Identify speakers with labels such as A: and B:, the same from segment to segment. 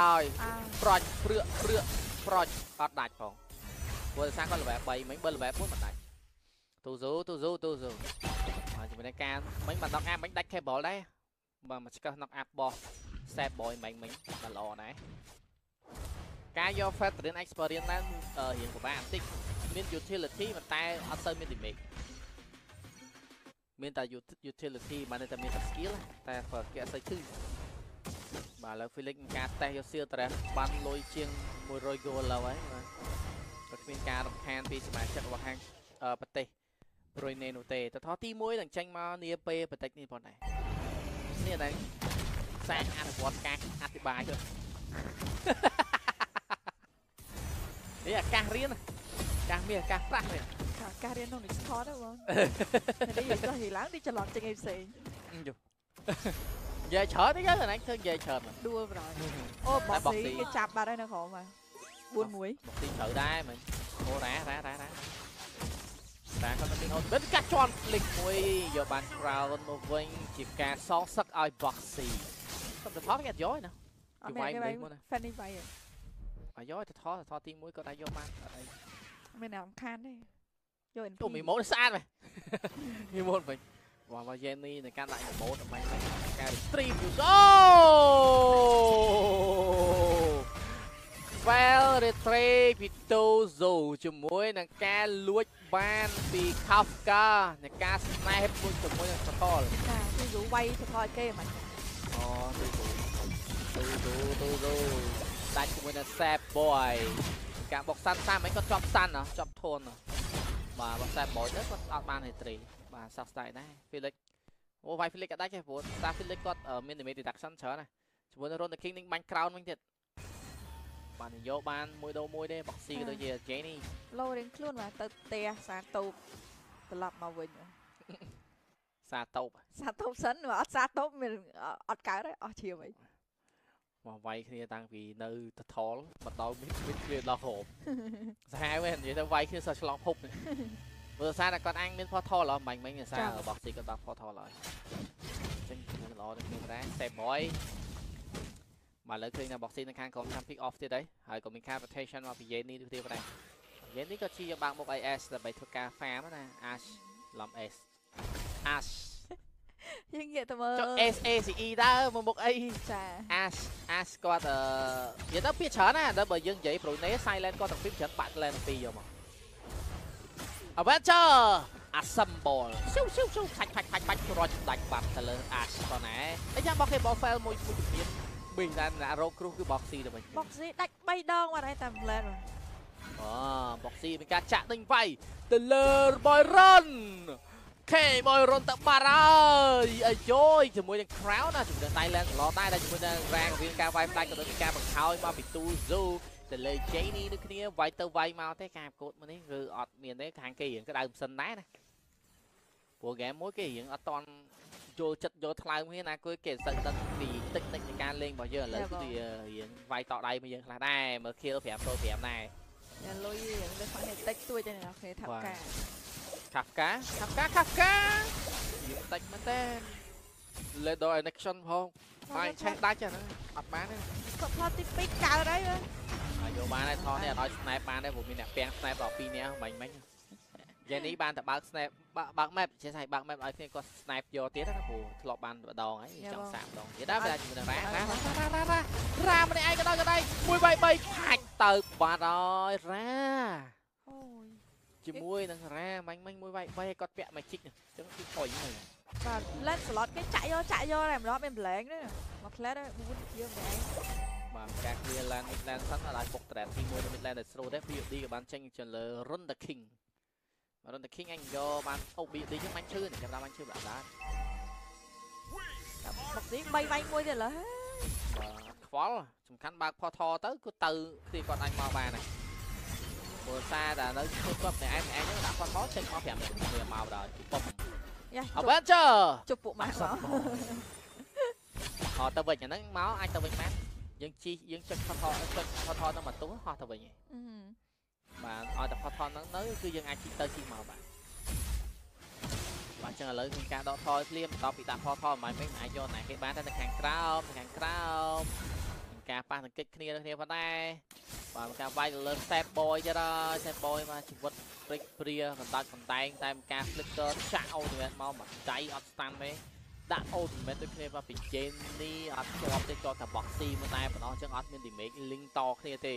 A: ហើយប្រច់ព្រឿកព្រឿកប្រច់អត់ដាច់ផងព្រោះតែសាគាត់ល្បែ3មិញបើល្បែ4មិនដាច់ទូស៊ូទូស៊ូទូស៊ូហើយជាមួយនឹងការមិញបាន knock up មិញដាច់ cable ដែរបើមកឆ្កឹះ knock up បោះ set boy មិញមិញបានល្អដែរការយក veteran experience ឡើងរៀងពិបាកបន្តិចមាន utility ប៉ុន្តែអត់សូវមាន damage មានតែ utility បានតែមានតែ skill តែគេអត់សូវឈឺ បាទឥឡូវ Felix ការតេស្តយកសៀលត្រេះបានលុយជាង100 goal ឡើយហើយបាទក៏គ្មានការរំខានពីសមាជិករបស់ហាងប្រទេសប្រុយណេនោះទេតថទី1នឹងចេញមកនាពេលបន្តិចនេះប៉ុណ្ណេះនេះហ្នឹងសាងអនុវត្តការអธิบายទៅនេះអាកាសរៀនអាកាសមានអាកាសប្រាស់នេះ
B: ការរៀនក្នុង Discord ហ្នឹងបងនេះយកចុះហីឡើងនេះច្រឡំចេញអីផ្សេង
A: យូ និយាយច្រើនទេហ្នឹងឃើញនិយាយច្រើន
B: ដួលប្រហែលអូបបស៊ីគេចាប់បាត់ហើយនៅក្រោមមក4 1ប
A: បស៊ីត្រូវដែរមែនអូរ៉ារ៉ារ៉ារ៉ាតែគាត់ទៅហូតបិទកាត់ជន់ភ្លេចមួយយកបាន crown មកវិញជាការសងសឹកឲ្យ boxy គាត់ទៅថតគេអត់យកណា
B: អត់មានគេ Fanny វាយ
A: អាយកទៅថតថតទី1គាត់អាចយកបានអត់អី
B: មានតែរំខានទេយក
A: NP អូមីម៉ូតស្អាតមែនមីម៉ូតវិញមកមកយេនីនៅការដាក់មីម៉ូតដើម្បីការ stream យូសូ Fail retrieve ពី Tozo ជាមួយនឹងការលួចបានពី Kafka នៃការ snap មួយជាមួយនឹង Total
B: ចា Tozo វាយ Total គេមិន
A: អូ Tozo Tozo Tozo ដាច់ជាមួយនឹង Sad Boy ការបុកសាន់តាមមិនគាត់ជាប់សាន់ជាប់ធនបាទបុក Sad Boy ទៅគាត់អត់បាន retry បាទសោកស្ដាយដែរ Felix អូវាយ Felix ក៏ដាច់ដែរព្រោះ Star Felix គាត់មាន damage reduction ច្រើនណាជាមួយនឹង Ron the King នឹងបាញ់ crown វិញទៀតបានយកបានមួយដូរមួយទេបុកស៊ីក៏ដូចជា Jenny
B: លោរៀងខ្លួនបាទទៅផ្ទះសាតូបត្រឡប់មកវិញ
A: សាតូប
B: សាតូបសិនអត់សាតូបមានអត់កើតទេអស់ឈាមអី
A: មកវាយគ្នាតាំងពីនៅតថលមកដល់មានមានគ្នាដល់ហូបសាហាវមែននិយាយទៅវាយគ្នាសោះឆ្លងភព មើលសារតែគាត់អញមានផថលហ៎បាញ់មិញសាររបស់ស៊ីគាត់ដាក់ផថលហើយចឹងល្អទៅគ្នាដែរ Save Boy មកលើឃើញថា boxing នៅខាងក្រុមចាំ pick off ទៀតហើយហើយក៏មានការ rotation មកពី Yeni ទៅទៀតដែរ Yeni ក៏ជាបាក់មុខ IS ដើម្បីធ្វើការ farm ណា Ash ឡំ S Ash
B: យើងងាកទៅមើល
A: ចុះ S A C E តើមកមុខអី
B: ចា
A: Ash Ash គាត់អឺនិយាយទៅពាក្យច្រើនណាដល់បើយើងនិយាយ Pro Ne Silent គាត់ទាំងពីរច្រើនបាក់ Lane ពីរយកមក Avenger Assemble ស៊ូស៊ូស៊ូខាច់ខាច់ខាច់បាច់រត់ដាច់បាត់ទៅលើ Ash គាត់ណែតែយ៉ាងមកគេ ball fail មួយមួយជំនាញប៊ីងតែអ្នករោគគ្រោះគឺបោកស៊ីទៅវិញ
B: បោកស៊ីដាច់3ដងបាត់ហើយតាមផ្លែត
A: អូបោកស៊ីមានការចាក់ទិញវាយទៅលើរបយរុនខេបយរុនទៅបាត់ហើយអាយយជាមួយនឹង crowd ណាជាមួយនឹង Thailand ឡដែរតែជាមួយនឹង rank រៀងការវាយផ្ដាច់ក៏ដូចជាការបង្ខោយមកពីទូ Zoo ទៅលើ Jenny ដូចគ្នាវាយទៅវាយមកទេការកូតមួយនេះគឺអត់មានទេខាងគេរៀងក្តៅមិនសិនដែរណាព្រោះហ្គេមមួយគេរៀងអត់តន់ចូលចិត្តយកថ្លើមគ្នាណាគួយគេសឹកដឹងពីតិចតិចនៃការលេងរបស់យើងឥឡូវគឺរៀងវាយតដៃមកយើងខ្លះដែរមើល kill 5 pro 5ដែរ
B: យ៉ាលុយរៀងទៅខាងនេះតិចទួចទេអ្នកគ្នាថាប់ការ
A: ខាប់ការខាប់ការខាប់ការយើងតិចមែនទេលេដល់ connection ផងហើយឆេះដាច់ហ្នឹងអត់បានទេ
B: គាត់ថតទី2កើតហើយ
A: ហើ យយកបានហើយថតនេះអត់ឲ្យ snap បានទេព្រោះមានអ្នកពាំង snap ដល់2នាក់មិញមិញយ៉ាងនេះបានតែបើក snap បើក map ចេះថាបើក map ឲ្យគ្នាគាត់ snap យកទៀតណាព្រោះធ្លាប់បានម្ដងហើយចង់សាកម្ដងទៀតដែរវាជាមួយនឹងរ៉ារ៉ារ៉ារ៉ារ៉ារ៉ាម្នាក់ឯងក៏ដល់ក៏ដៃ1 3 3ផាច់ទៅបាត់ហើយរ៉ាអូយជាមួយនឹងរ៉ាមាញ់មាញ់មួយវាយវាយគាត់ពាក់ magic អញ្ចឹងគឺខុយហ្នឹង
B: បាទ lên slot គេចាក់យកចាក់យកតែម្ដងមានប្លែងទេមក flat 4ជាម្នាក់
A: បាទការ clear land mid land សិនដល់ពុក trap ទី1នៅ mid land ដែល slow ដែរ POD ក៏បានចេញទៅលើ run the king រនត King អញយកបានអូ BD ចឹងបាញ់ឈឺចាំដល់បាញ់ឈឺបាទដែរ
B: តាមបុកនេះ3វាយមួយទៀតឡើយ
A: បាទខ្វល់សំខាន់បើកផថទៅគឺទៅគ្នាគាត់អញមកបានហើយព្រោះសារតែនៅធ្វើគាត់តែឯងឯងដាក់ផថចេញមក5នាទីមកដល់គឺពុំយ៉ាអវ៉ាន់ជើ
B: ជប់ពួកម៉ាក់មក
A: អត់ទៅវិញអាហ្នឹងមកអាចទៅវិញបាន យើងជីយើងចុចផថចុចផថទៅមកទូហោះទៅវិញឯងបាទឲ្យតែផតថនហ្នឹងនៅគឺយើងអាចជីកទៅជីកមកបាទបាទចឹងឥឡូវមានការដកថយភ្លាមបន្ទាប់ពីដាក់ផតថនមិនមិនអាចយកណាគេបានតែនៅខាងក្រោមខាងក្រោមមានការប៉ះទង្គិចគ្នានឹងគ្នាផងដែរបាទមានការវាយទៅលើ step boy ទៀតហើយ step boy បាទជីវិតព្រិចព្រាបណ្ដាច់បណ្ដែងតែមានការ flicker ចាក់ ultimate មកមួយដៃអត់ស្តាន់ទេ ដាក់ ultimate ដូចគ្នាបាទពី Jenny អត់ជាប់ទេគាត់តែ boxy មកតែប៉ុណ្ណោះអញ្ចឹងអត់មាន damage link តគ្នាទេ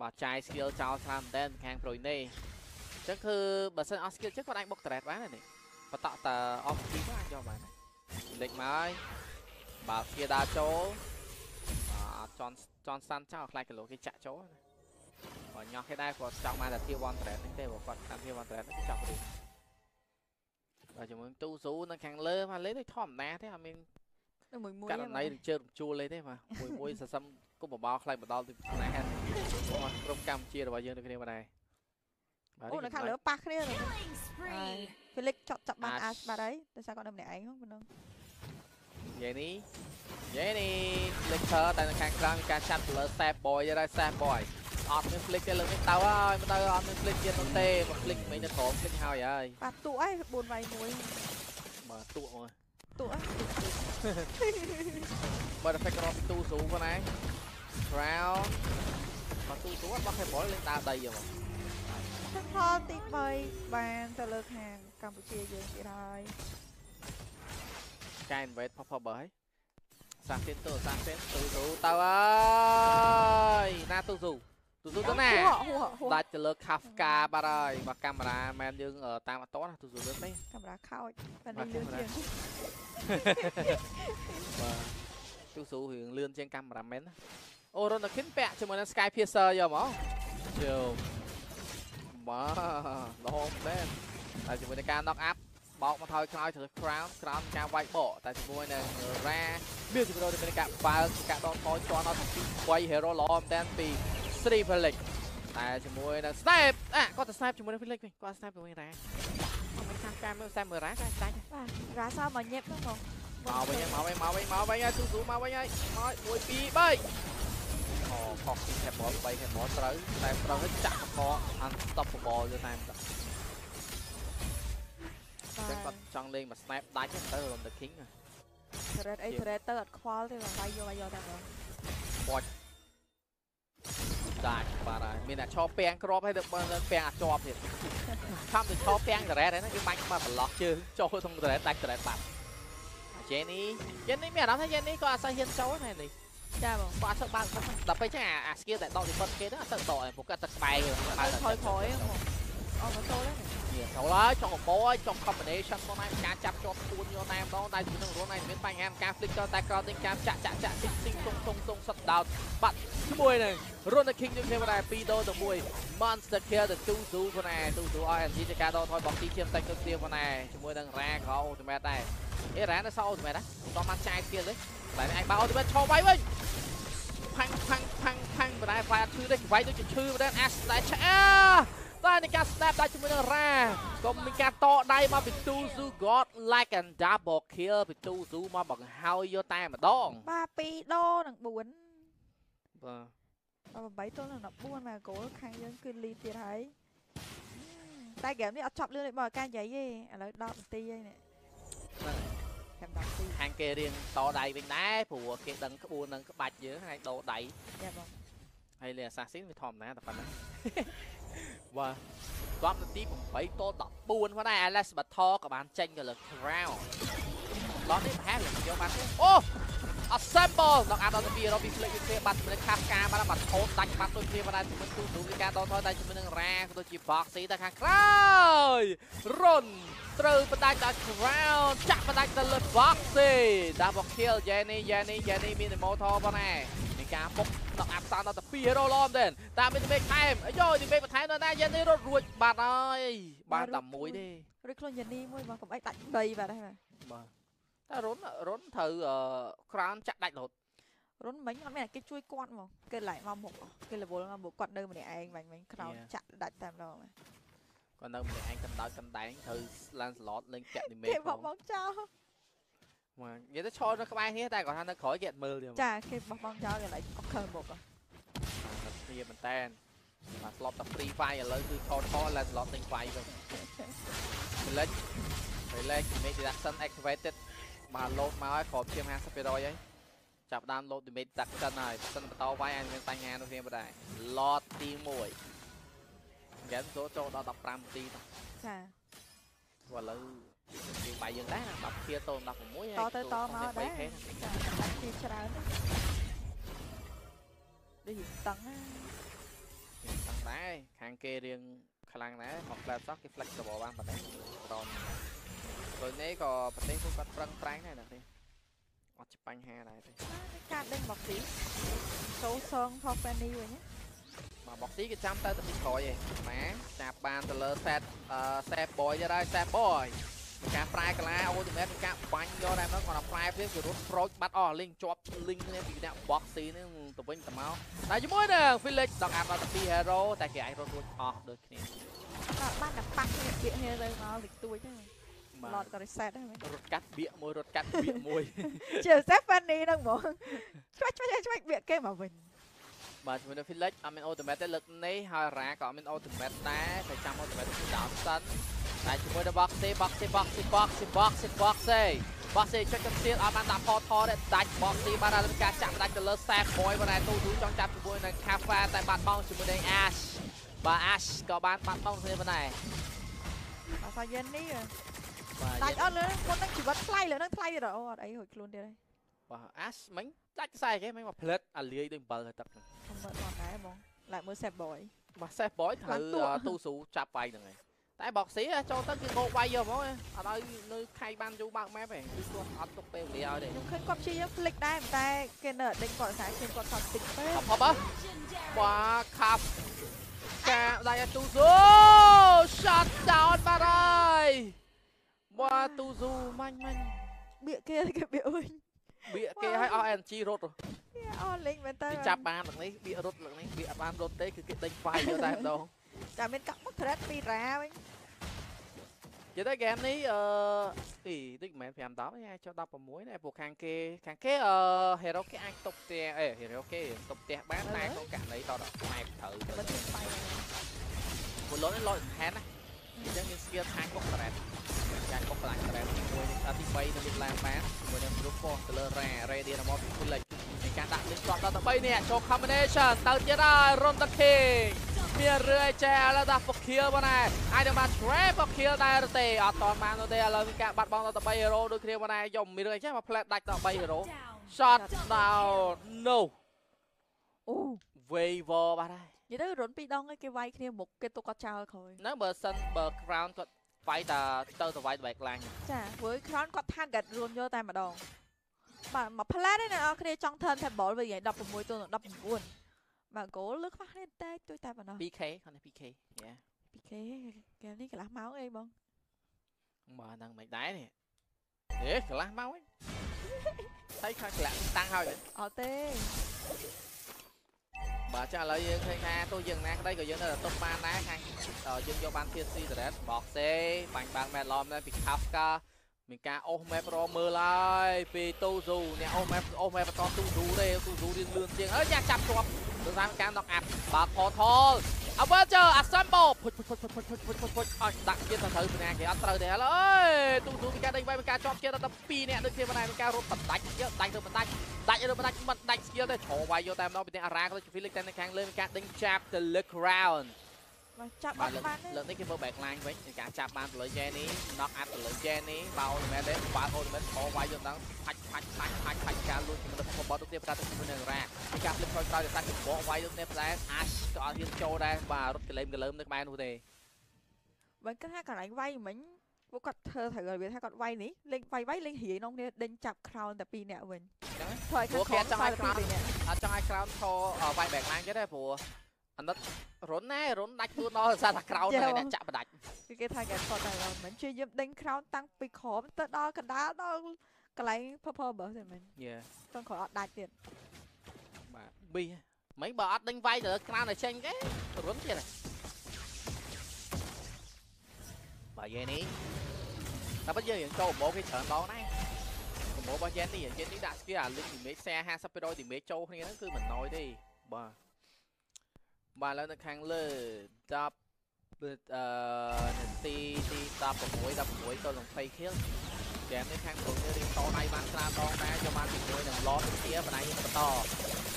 A: បាទចាយ skill ចោលច្រើនមែនតើខាង pro នេះអញ្ចឹងគឺបើសិនអត់ skill ចឹងគាត់អាចបុក thread បានទេនេះបតក់ត off team អាចយកបានដែរលេចមកហើយបើគេដើរចូលអត់ចន់ចន់សាន់ចោលខ្លាចគីឡូគេចាក់ចូលណាបើញ៉ោះគេដែរគាត់ចង់បានតែធា1 thread នេះទេបើគាត់តាមធា1 thread នេះចង់រួច បាទជាមួយទូស៊ូនៅខាងលើមកលេងដូចធម្មតាទេអត់មាន
B: នឹងមួយមួយ
A: ករណីរំជើររំជួលអីទេបាទមួយមួយសសឹមគុំបបោខ្លាចបដល់ទីណាហេតុមកក្រុមកម្ពុជារបស់យើងដូចគ្នាមកដែរបាទ
B: អូនៅខាងលើប៉ះគ្នាទៅ
C: Killing spree.
B: ហ្វីលិចចប់ចាប់បាន
A: Ash
B: Ash បាត់ហើយតែសារគាត់នៅម្នាក់ឯងហ្នឹងប៉ុណ្ណឹង
A: យាយនេះយាយនេះ flicker តែនៅខាងក្រៅមានការចាត់ទៅលើ step boy ទៅហើយ step boy អត់មាន flick ទេលើកនេះទៅហើយមិនទៅអត់មាន flick ទៀតនោះទេមក flick មិញទៅក្រោម flick ហើយហើយ
B: ប៉ះទូអី4វាយមួយ
A: បើទួមក
B: ទូអី
A: បើ effect រកពីទូស៊ូប៉ុណ្ណា crown បើទូស៊ូអត់បោះ cable លេងដើរដីហ្មង
B: ផលទី3បានទៅលើខាងកម្ពុជាយើងទៀតហើយ
A: កែ invade pop up ហើយសាសិនទៅសាសិនទូស៊ូទៅហើយណាទូស៊ូ ទូស៊ូទៅណា
B: ហួហួហួ
A: ដាច់ទៅលើ Kafka បាត់ហើយបើកាមេរ៉ាមែនយើងអឺតាមអត់តណាទូស៊ូលឿនទេ
B: កាមេរ៉ាខោចបាន
A: បាទ
B: លឿន
A: កាមេរ៉ា
B: ជាង
A: បាទទូស៊ូរឿងលឿនជាងកាមេរ៉ាមែនណាអូរ៉ូណាគិនពាក់ជាមួយនឹង Sky Piercer យកមកជើបាទល្អមែនតែជាមួយនឹងការ knock up បោកមកថយក្រោយទៅ crown crown ការវាយបកតែជាមួយនឹង Ra មានជំរឿនទៅនឹងការបើកការដកថយជន់ដល់ទី3 hero ល្អមែនតើពី Three Felix តែជាមួយនឹង Snipe អ่ะគាត់ទៅ Snipe ជាមួយនឹង Felix វិញគាត់ Snipe ជាមួយ Ra អត់មានខាងការមើល Snipe មើល Ra ចាច់ចាច់
B: បាទរ៉ាសោមកញឹកហ្នឹងមក
A: មកវិញហើយមកវិញមកវិញមកវិញហើយទូទូមកវិញហើយមក1 2 3អូខុសពី cable 3 cable ត្រូវតែត្រូវឲ្យចាក់កក unstoppable ទៅតែម្ដង
B: បា
A: ចឹង
B: ទ
A: គាត់ចង់លេងមក snap ដាច់ទៅ Ron the King
B: រ៉េតអីរ៉េតទៅអត់ខ្វល់ទេបងវាយយកវាយយកតែបង
A: ដាច់បាទហើយមានតែឈរពាំងក្របហើយទៅបើពាំងអាចជាប់ទៀតខំទៅឈរពាំងតរ៉េតហ្នឹងគឺបាញ់មកប្រឡោះជើងចូលក្នុងតរ៉េតដាច់តរ៉េតបាត់ជេនេះជេនេះមានអារម្មណ៍ថាជេនេះក៏អត់សូវហ៊ានចូលណានេះ
B: ចាបង
A: គាត់អត់សូវបើកដល់ពេលចឹងអាអា skill តែដកទីប៉ុតគេទៅអត់សូវដកឯងពួកគាត់ទឹកស្បែកបើ
B: ថយក្រោយហ្នឹងអត់មកចូលទេ
A: នេះចូលហើយចង់កបោចង់ combination មកណាការចាប់ជាប់ខ្លួនយកតែម្ដងតែជាមួយនឹងរួមឯងមានបញ្ហាការ flick ទៅតែក្រោយទាំងការចាក់ចាក់ចាក់ស៊ីងស៊ីងតុងតុងតុង shut down បាត់ជាមួយនឹង Run the King យើងគ្នាដែរ2ដូរទៅ1 Monster Kill ទៅ2 Zoo ផងដែរ2 Zoo ឲ្យ NG ជាការដកថយបងទីឈាមតែទៅទៀតផងដែរជាមួយនឹង Ra ក៏ ultimate ដែរអេ Ra នៅសល់ ultimate ណាតោះមកចាយ skill ទេតែឯងបើ ultimate ឈរវាយវិញផាំងផាំងផាំងផាំងបណ្ដាវាយអត់ឈឺទេវាយដូចជាឈឺបណ្ដា Ash តែឆ្អា តែនៃការ snap ដាក់ជាមួយនឹង Ra ក៏មានការតដៃមកពី Tuzu God like and double kill ពី Tuzu មកបង្ហើយយកតែម្ដង
B: បាទ2ដងនិង4
A: បាទ
B: 8ទល់នឹង14មកគោលខាងយើងគឺលីទៀតហើយតែហ្គេមនេះអត់ចប់លឿនទេបងការនិយាយទេឥឡូវ10នាទីហើយនេះហ្គេម10នាទី
A: ខាងគេរៀងតដៃវិញដែរព្រោះគេដឹងក្បួននឹងក្បាច់យើងហើយដោដៃ
B: ចាបង
A: ហើយលេ assassin វាធម្មតាតែប៉ុណ្ណឹង បាទ10នាទី8ត14ផងដែរ Alex Bator ក៏បានចេញទៅលើ Crown ដល់នេះប្រហែលយកបានទេអូ Assemble ដល់អាដល់ទៅពីរ៉ូប៊ី Flick វាគ្នាបាត់ជាមួយនឹង Kafka បានបាត់ថោតដាច់បាត់ដូចគ្នាបានដែរជាមួយទូទូមានការដកថយតែជាមួយនឹង Ra ក៏ដូចជា Boxy តែខាងក្រោយ Run ត្រូវបដាច់ដល់ Crown ចាក់បដាច់ទៅលើ Boxy Double kill Jenny Jenny Jenny មាន Immortal ផងដែរមាន ការបុកដល់អាប់សានដល់ទៅ2 hero ឡំដែរតាមមាន damage ថែមអាយ៉ូ damage បន្ថែមដល់ណា Jenny រត់រួចបាត់ហើយបានតែមួយទេ
B: ឬខ្លួនយ៉ានីមួយមកកំអិចដាច់3បាទហើយ
A: បាទតែរុនរុនត្រូវអឺក្រានចាក់ដាច់រហូត
B: រុនមិញអត់មានគេជួយគាត់ហ្មងគេឡែកមកមុខគេ level មកមុខគាត់នៅម្នាក់ឯងបាញ់មិញក្រោយចាក់ដាច់តែម្ដង
A: គាត់នៅម្នាក់ឯងកំដៅកំដែងត្រូវ Lancelot លេងពាក់
B: គេ
A: damage
B: បោះបង់ចោល
A: បាទនិយាយទៅឈរនៅក្បែរគ្នាតែគាត់ថានៅក្រោយគេអត់មើលទេ
B: ចាគេបោះបង់ចោលគេឡែកអត់ឃើញមុខ
A: គ្នាមែនតែនបាទ slot តែ free fire ឥឡូវគឺឈរឈរ Lancelot លេង fire វិញ Village Village damage reduction activated បាទ load មកហើយគ្របជាង50%ហើយចាប់ដើមលោត damage តាក់សិនហើយបើសិនបន្តវាយអាចមានបញ្ហានោះគ្នាបណ្ដែរឡតទី1ហ្គេមចូលចូលដល់15នាទីទៅ
B: ចា
A: ព្រោះឥឡូវ យើងបាយយើងដែរណា10ភាតូន16ហើយ
B: តទៅតមកដែរចាដាច់ទីច្រើននេះតឹងណា
A: តាំងដែរខាងគេរៀងខ្លាំងដែរមកផ្លែសោះគេ flexible បានប៉ុណ្ណេះត្រនដូចនេះក៏ប្រទេសពួកគាត់ប្រឹងប្រែងដែរណាទេអត់ជាបញ្ហាដែរទេ
B: ការដេញមកទីចូលសងផកប៉ានីវិញ
A: មកបុកស៊ីគេចាំទៅតែពីក្រោយឯងម៉ាចាប់បានទៅលើ set អឺ set boy ទៀតហើយ set boy ការប្រែកាឡាអូទីមែតការបាញ់យកតែម្ដងគាត់តែប្រែព្រៀងគឺរត់ប្រូចបាត់អស់លីងជាប់លីងគ្នាពីអ្នក box ស៊ីនេះទៅវិញទៅមកតែជាមួយនឹង Felix ដកអាប់ដល់ទៅ2 hero តែគេអាចរត់រួចអស់ដូចគ្នា
B: ក៏បានតែប៉ះគ្នាពាក្យគ្នាទៅមកលិចទួចហ្នឹង
A: បា
B: ឡ
A: ទ
B: តក៏ reset ដែរមែន
A: រត់កាត់បៀកមួយរត់កាត់បៀកមួយ
B: ជាពិសេសប៉ានីហ្នឹងហ្មងឆ្វាច់ឆ្វាច់ឆ្វាច់វាគេមកវិញ
A: បាទជាមួយនឹង Felix អត់មាន ultimate ទេលើកនេះហើយរ៉ាក៏អត់មាន ultimate ដែរតែចាំ ultimate ទៅដោនសិន តែជាមួយនឹង box ទេ box ទេ box ទេ box ទេ box ទេ box ទេ box ទេចុចកន្សៀលអត់បានដាក់ portal ទេដាច់ box ទេបានដល់ការចាក់ដាច់ទៅលើ sad boy បានតែទូទូចង់ចាប់ជាមួយនឹង Cafe តែបាត់បង់ជាមួយនឹង Ash បាទ Ash ក៏បានបាត់បង់គ្នាប៉ុណ្ណែ
B: អត់ថាយិននេះ
A: បាទ
B: ដាច់អត់លើគាត់នឹងជីវិតថ្លៃលើនឹងថ្លៃទៀតអូអត់អីហួចខ្លួនទៀតហើយ
A: បាទ Ash មិញដាច់ខ្សែគេមិញមកផ្លិតអាលាយដូច7ហើយទឹកហ្នឹង
B: ខ្ញុំមើលអត់ដែរហ្មងឡើងមើល set boy
A: បាទ sad boy ត្រូវ
B: ទូ
A: ទូស៊ូចាប់វាយហ្នឹងហើយ តែ box ទេចូលទៅគឺងោកវាយយកហ្មងអត់ឲ្យនៅខៃបានយូរបើក map ទេគឺគាត់អត់ទុកពេលវេលាឲ្យទេ
B: ខ្ញុំឃើញគាត់ព្យាយាម flick ដែរតែគេនៅដេញគាត់ខ្សែឃើញគាត់ថតតិចពេក
A: អបអបបាទខាប់កាដៃទូស៊ូ shot down បាទហើយបាទទូស៊ូមាញ់មាញ់
B: បៀកគេគេបៀកវិញ
A: បៀកគេឲ្យអស់ energy រត់
B: អស់លេងមែនតើ
A: គេចាប់បានលើកនេះបៀករត់លើកនេះបៀកអត់បានរត់ទេគឺគេដេញវាយយកតែម្ដង
B: តែមានកាក់មក thread ពីរ៉ាវិញ
A: និយាយទៅហ្គេមនេះអឺអីដូចមិនមែន5 10ទេអាចចុះ16ដែរពួកខាងគេខាងគេអឺ hero គេអាចតុបផ្ទះអេ hero គេតុបផ្ទះបានតែក្នុងករណីតដល់ផ្នែកត្រូវទៅ
B: មិនទីបាយ
A: ពលលនេះលយថែនណាអញ្ចឹងមាន skill ខាងកុកសារ៉ែតចាញ់កុកខ្លាញ់សារ៉ែតមួយនេះទី3នៅលេខឡើងបានជាមួយនឹង group 4ទៅលើ Ra Ready របស់ Village នៃការដាក់លេខស្ទាត់ដល់ទៅ3នេះចូល combination ទៅទៀតហើយ Run the King មានរឿយចែឥឡូវដាក់ for kill បងណាអាចនឹងបាន trap for kill ដែរទេអត់តបាននោះទេឥឡូវមានការបាត់បង់ដល់ទៅ3 hero ដូចគ្នាបងណាយកមានរឿយចេះមក flat ដាច់ដល់3 hero shot down no
B: អូ
A: waiver បាទហើយ
B: និយាយទៅរុនពីរដងឯងគេវាយគ្នាមុខគេទុកគាត់ចោលក្រោយ
A: ហ្នឹងបើសិនបើ crown គាត់វាយតាទៅទៅវាយទៅបែកខ្លាំង
B: ចាព្រោះ crown គាត់ target រួនយកតែម្ដងបាទមួយ plan ទេអ្នកនរគ្នាចង់ turn table វិញ16ទល់នឹង19 បាទ goal លើខ្វះគ្នាតែជួយតែប៉ុណ្ណោះ
A: 2k គាត់នេះ 2k យ៉ា
B: 2k គេនេះកន្លះម៉ោងអីបង
A: បើហ្នឹងមិនដែរនេះហេកន្លះមកវិញហើយខាងកន្លះតាំងហើយ
B: អត់ទេ
A: បាទចាឥឡូវយើងឃើញថាទោះយើងណាក្តីក៏យើងនៅតែទុកបានដែរខាងយើងយកបាន TC ទៅរ៉េត box ទេបាញ់បាំង map ឡំដែរពី Kafka មានការអូស map រមើលហើយពីទូស៊ូអ្នកអូស map អូស map បន្តទូស៊ូទេទូស៊ូរៀងលឿនជាងអើយ៉ាចាប់ជាប់ ដោយសារការ knock up បាទ portal Avenger assemble ពុជពុជពុជពុជពុជពុជពុជអត់ដាក់ទៀតទៅត្រូវពីណាគេអត់ត្រូវទេឥឡូវអើយទូស៊ូមានការដេញវាយមានការជាប់ជាដល់2នាក់ដូចគ្នាបណ្ដាមានការរត់បដាច់យកដាច់ទៅបដាច់ដាច់ទៅបដាច់មិនដាច់ skill ទេច្រវាយយកតែម្ដងពីទាំងអារ៉ាក៏ដូចជា Felix តែនៅខាងលើមានការដេញចាប់ទៅលើ ground
B: បាទចាប់អ
A: បាទ
B: ត់
A: លើក
B: បានទេ
A: លើកនេះគេធ្វើ backline វិញមានការចាប់បានទៅលើ Jenny knock up ទៅលើ Jenny បើ ultimate ទេបើ ultimate ខវាយយកដល់ផាច់ផាច់ផាច់ផាច់ផាច់ការលួចជាមួយនឹង combo ទៅទៀតប្រកាសទៅជាមួយនឹងរ៉ាមានការ flip ក្រោយក្រោយទៅតែគេបកវាយយកនេះផ្លែ Ash ក៏អត់ហ៊ានចូលដែរបាទរត់កលែមកលែមនៅក្បែរនោះទេ
B: បើគិតថាកន្លែងវាយមិញពួកគាត់ធ្វើត្រូវរបៀបថាគាត់វាយនេះលេងវាយវាយលេងហៀនងគ្នាដេញចាប់ crown តែ2នាក់វិញ
A: អញ្ចឹង
B: ធ្វើឲ្យខាង
A: ព្រោះគេ
B: crown
A: ចង់ឲ្យ
B: ខ្សែតែ
A: crown
B: 2នាក់
A: អត់ចង់ឲ្យ crown ឈរវាយ backline ទៀតទេព្រោះ អាណិតរុនណារុនដាច់ខ្លួនដល់សារថា crown ហ្នឹងឯងអ្នកចាក់បដាច់
B: គឺគេថាគេគាត់តែឡើយមិនជាយើងដេញ crown តាំងពីក្រោមទៅដល់កណ្ដាលដល់កន្លែង purple burst តែមិន
A: យេ
B: តន់ក្រោយអត់ដាច់ទៀត
A: បាទប៊ីមិនបើអត់ដេញវាយទៅលើ crown ឲ្យចេញគេរុនទៀតហើយបាទយេនេះតែបើយើងចូលកម្បោគេច្រើនដងដែរកម្បោរបស់យេនេះយេនេះដាក់ skill អា link damage share 50% damage ចូលគ្នាហ្នឹងគឺមិនណយទេបាទ បាទឥឡូវនៅខាងលើ10អឺនាទីទី16 16ទៅ20 kill យមនេះខាងក្រុមនេះរៀងតដៃបានច្រើនដងដែរយកបានជាមួយនឹងឡតជាបណ្ដៃបន្ត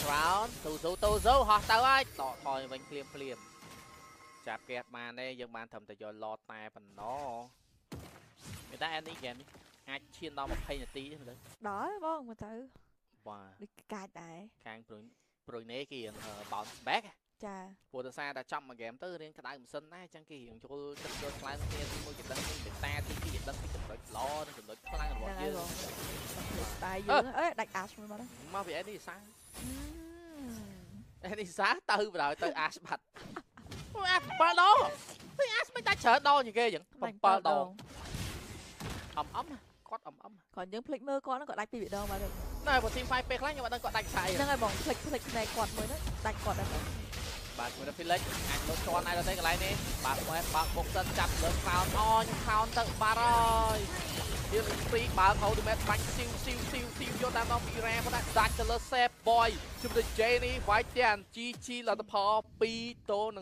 A: Crown ទូស៊ូទូស៊ូហោះទៅហើយតថយវិញភ្លាមភ្លាមចាប់គេអត់បានទេយើងបានត្រឹមតែយកឡតតែប៉ុណ្ណោះមានតែអានេះហ្គេមនេះអាចឈានដល់20នាទីទេមើលទៅ
B: ដល់បងមើលទៅ
A: បាទ
B: ដូចកាច់ដែរ
A: ខាងប្រុយប្រុយណេគេរៀង bounce back
B: ចា
A: ព្រោះដោយសារតែចាប់មួយហ្គេមទៅរៀងក្តៅម៉ាស៊ីនដែរអញ្ចឹងគេរៀងចូលចិត្តយកខ្លាំងគ្នាទីមួយគេដឹងពីបេតាទីពីរគេដឹងពីចំណុចល្អនិងចំណុចខ្លាំងរបស់
B: ហ្នឹងហើយ
A: យើង
B: បងតែយើងអេដាច់អាសមួយមកហ្នឹង
A: មកពីអេនេះសា
B: អឺ
A: អេនេះសាទៅបណ្ដោយទៅអាសបាត់អូអា7ដងទៅអាសមិនតែច្រើនដងជាងគេអញ្ចឹង7ដងអំអំគាត់អំអំ
B: គាត់យើងភ្លេចមើលគាត់ហ្នឹងគាត់ដាច់ពីរដងមកទៅ
A: ណែបើទី5ពេលខ្លះខ្ញុំអត់ដឹងគាត់ដាច់ខ្សែ
B: ហ្នឹងហើយបងភ្លេចភ្លេចផ្នែកគាត់មួយហ្នឹងដាច់គាត់ដែរ បង
A: បាទមួយទៅពីលិចអាចលុតជន់អាចទៅកន្លែងនេះបាទមកបើកបុកសិនចាប់លើខោនអញខោនទៅបាត់ហើយទៀតពីបើកហៅទៅមែនបាញ់ស៊ីវស៊ីវស៊ីវស៊ីវយកតាមដល់ពីរ៉ាគាត់ដាក់ដាច់ទៅលើសេបបយជុំទៅ Jenny វាយទាំង GG លទ្ធផល2តូន